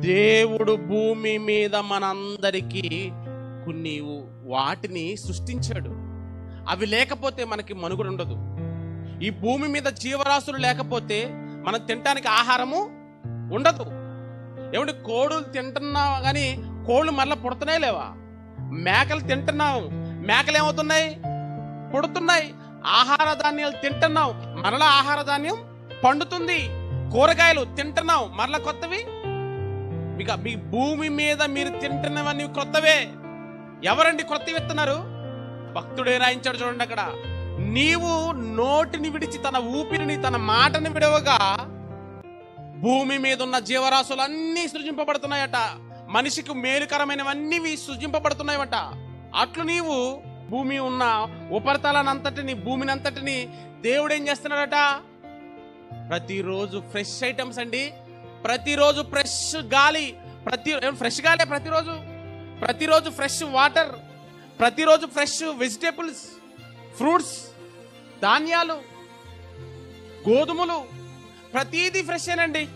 దేవుడు భూమి మీద మనందరికీ కొన్ని వాటిని సృష్టించాడు. అవి లేకపోతే మనకి మనుగడ ఉండదు. ఈ భూమి మీద జీవరాశులు లేకపోతే మనం తినటానికి ఆహారము ఉండదు. ఏమంటే కోడులు తింటున్నావు కానీ కోళ్ళు మరలా పుడుతున్నాయి లేవా? మేకలు తింటున్నావు మేకలు ఏమవుతున్నాయి? పుడుతున్నాయి. ఆహార ధాన్యాలు తింటున్నావు మరలా ఆహార ధాన్యం పండుతుంది. కూరగాయలు తింటున్నావు మరలా కొత్తవి మీకు మీ భూమి మీద మీరు తింటున్నవన్నీ కొత్తవే ఎవరండి క్రొత్త ఇస్తున్నారు భక్తుడే రాయించాడు చూడండి అక్కడ. నీవు నోటిని విడిచి తన ఊపిరిని తన మాటని విడవగా భూమి మీద ఉన్న జీవరాశులు అన్నీ సృజింపబడుతున్నాయట. మనిషికి మేలుకరమైనవన్నీ సృజింపబడుతున్నాయట. అట్లు నీవు భూమి ఉన్న ఉపరితలానంతటిని భూమిని అంతటిని దేవుడు ఏం చేస్తున్నాడట? ప్రతిరోజు ఫ్రెష్ ఐటమ్స్ అండి. ప్రతిరోజు ఫ్రెష్ గాలి ప్రతి ఫ్రెష్ గాలి ప్రతిరోజు? ప్రతిరోజు ఫ్రెష్ వాటర్ ప్రతిరోజు ఫ్రెష్ వెజిటేబుల్స్ ఫ్రూట్స్ ధాన్యాలు గోధుమలు ప్రతిదీ ఫ్రెష్ ఏనండి